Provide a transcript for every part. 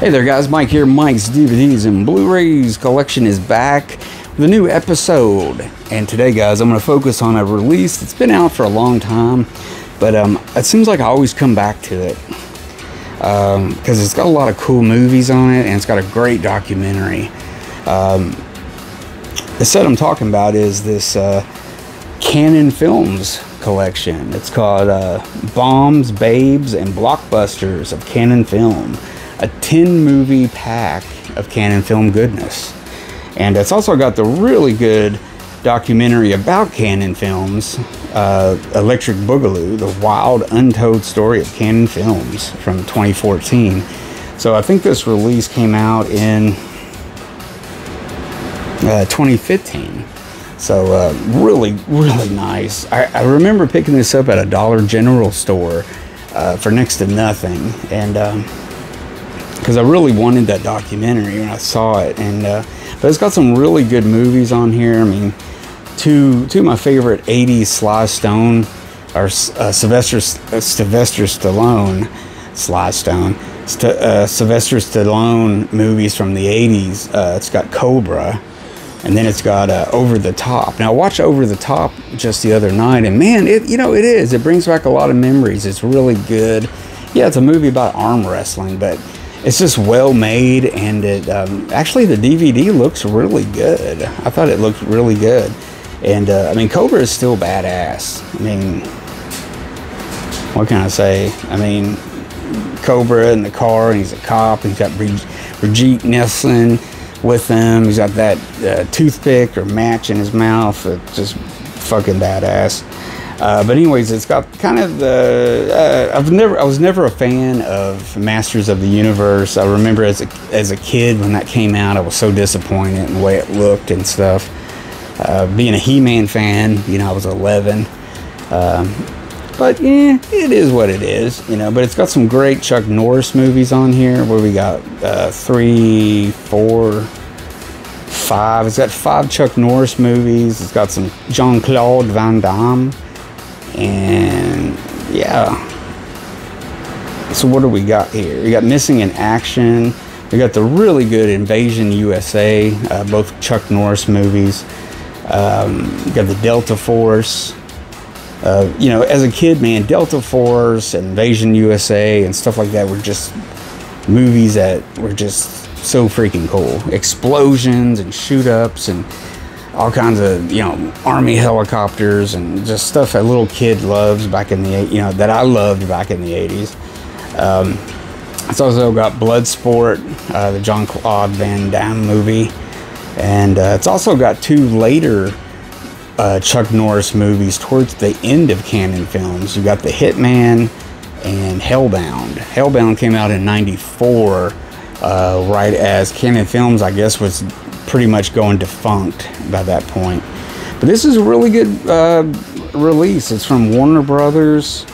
Hey there, guys. Mike here. Mike's DVDs and Blu-rays collection is back with a new episode. And today, guys, I'm going to focus on a release that's been out for a long time, but um, it seems like I always come back to it because um, it's got a lot of cool movies on it and it's got a great documentary. Um, the set I'm talking about is this uh, Cannon Films collection. It's called uh, Bombs, Babes, and Blockbusters of Cannon Film a 10 movie pack of Cannon film goodness. And it's also got the really good documentary about Cannon films, uh, Electric Boogaloo, the wild, untold story of Cannon films from 2014. So I think this release came out in uh, 2015. So uh, really, really nice. I, I, remember picking this up at a Dollar General store uh, for next to nothing. And um, because I really wanted that documentary when I saw it. And uh, but it's got some really good movies on here. I mean, two two of my favorite '80s Sly Stone or uh, Sylvester uh, Sylvester Stallone, Sly Stone, St- uh, Sylvester Stallone movies from the '80s. Uh, it's got Cobra. And then it's got uh, Over the Top. Now, I watched Over the Top just the other night, and man, it you know it is. It brings back a lot of memories. It's really good. Yeah, it's a movie about arm wrestling, but it's just well made and it um, actually the dvd looks really good. I thought it looked really good. And uh, i mean cobra is still badass. I mean what can i say? I mean cobra in the car and he's a cop. He's got brigitte nielsen with him. He's got that uh, toothpick or match in his mouth. It's just fucking badass uh, but anyways, it's got kind of the. Uh, I've never. I was never a fan of Masters of the Universe. I remember as a as a kid when that came out, I was so disappointed in the way it looked and stuff. Uh, being a He-Man fan, you know, I was 11. Um, but yeah, it is what it is, you know. But it's got some great Chuck Norris movies on here. Where we got uh, three, four, five. It's got five Chuck Norris movies. It's got some Jean Claude Van Damme. And yeah. So what do we got here? We got Missing in Action. We got the really good Invasion USA, uh, both Chuck Norris movies. Um, we got the Delta Force. Uh, you know, as a kid, man, Delta Force, Invasion USA, and stuff like that were just movies that were just so freaking cool. Explosions and shoot ups and all kinds of you know army helicopters and just stuff a little kid loves back in the you know that I loved back in the 80s. Um, it's also got Bloodsport, uh, the Jean Claude Van Damme movie, and uh, it's also got two later uh, Chuck Norris movies towards the end of Cannon films. You got The Hitman and Hellbound. Hellbound came out in '94, uh, right as Cannon Films, I guess, was pretty much going defunct by that point. But this is a really good uh, release. It's from Warner Brothers,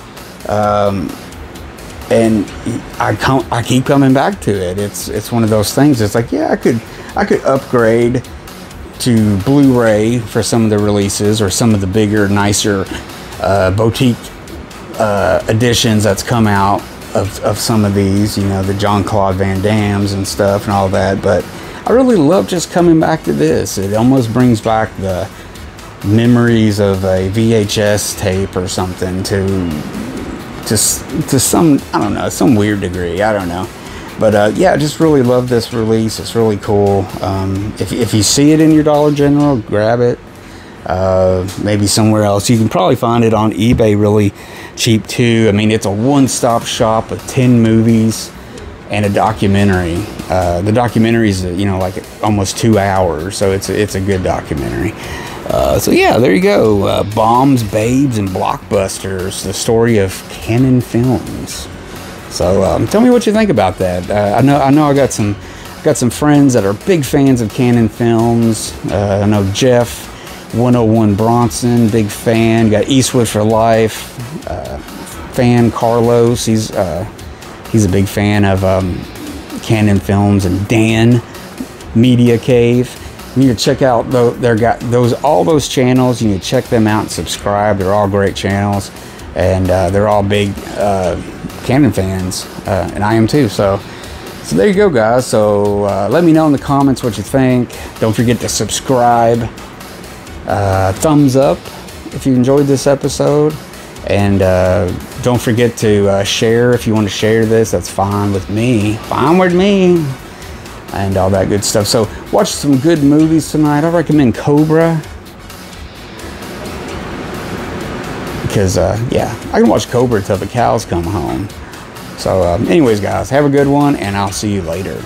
um, and I com- I keep coming back to it. It's it's one of those things. It's like yeah, I could I could upgrade to Blu-ray for some of the releases or some of the bigger, nicer uh, boutique uh, editions that's come out of, of some of these. You know, the John Claude Van Dammes and stuff and all that, but I really love just coming back to this. It almost brings back the memories of a VHS tape or something to just to some I don't know some weird degree. I don't know. But uh, yeah, I just really love this release. It's really cool. Um, if, if you see it in your Dollar General, grab it. Uh, maybe somewhere else. You can probably find it on eBay really cheap too. I mean, it's a one stop shop with 10 movies and a documentary. Uh, the documentary is, you know, like almost two hours, so it's a, it's a good documentary. Uh, so yeah, there you go. Uh, Bombs, Babes, and Blockbusters: The story of Cannon Films. So um, tell me what you think about that. Uh, I know I know I got some got some friends that are big fans of Cannon Films. Uh, I know Jeff. 101 Bronson, big fan. Got Eastwood for Life, uh, fan Carlos. He's He's a big fan of um, Cannon Films and Dan Media Cave. You need to check out they're got those all those channels. You need to check them out and subscribe. They're all great channels, and uh, they're all big uh, Cannon fans, uh, and I am too. So, So there you go, guys. So uh, let me know in the comments what you think. Don't forget to subscribe, uh, thumbs up if you enjoyed this episode, and uh, don't forget to uh, share if you want to share this. That's fine with me. Fine with me. And all that good stuff. So watch some good movies tonight. I recommend Cobra. Because, uh, yeah, I can watch Cobra till the cows come home. So, um, anyways, guys, have a good one, and I'll see you later.